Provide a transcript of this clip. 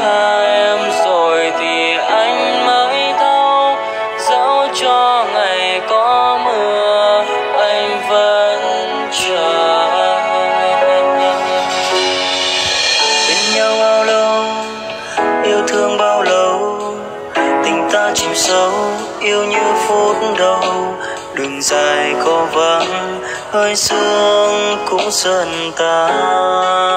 xa em rồi thì anh mới đau. dẫu cho ngày có mưa, anh vẫn chờ. Bên nhau bao lâu, yêu thương bao lâu? Tình ta chìm sâu, yêu như phút đầu. Đường dài có vắng, hơi sương cũng dần tan.